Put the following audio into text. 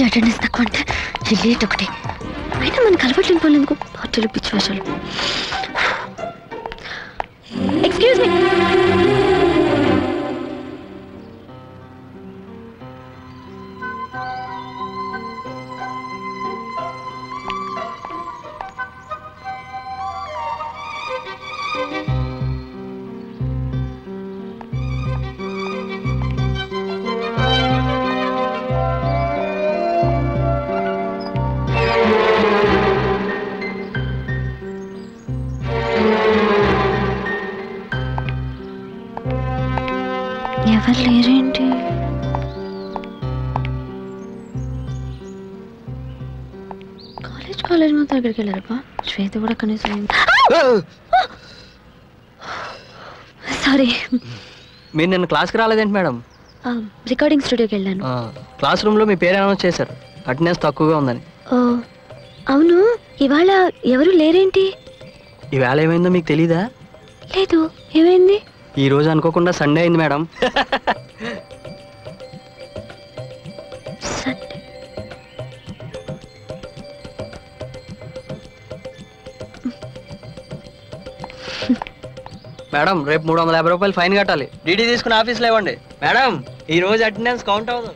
ఈ లేట్ ఒకటి. అయినా మనకు అలవాట్లేని పనులు ఎందుకు? పార్టీలు పిచ్చి వేషాలు. ఎక్స్క్యూజ్ మీ ఎవరు లేరేంటి కాలేజ్ కాలేజ్ మొత్తం ఎక్కడికి వెళ్ళారప్పా శ్వేత కూడా కనీసం సారీ మీరు నిన్న క్లాస్కి రాలేదేంటి మేడం? రికార్డింగ్ స్టూడియోకి వెళ్ళాను. క్లాస్ రూమ్లో మీ పేరు అనౌన్స్ చేశారు. అటెండెన్స్ తక్కువగా ఉందని. అవును. ఇవాళ ఎవరు లేరేంటి? ఈవేళ ఏమైందో మీకు తెలీదా? లేదు. ఏమైంది? ఈ రోజు అనుకోకుండా సండే అయింది మేడం. మేడం రేపు మూడు వందల యాభై రూపాయలు ఫైన్ కట్టాలి. డీడీ తీసుకుని ఆఫీస్లో ఇవ్వండి. మేడం ఈ రోజు అటెండెన్స్ కౌంట్ అవ్వదు.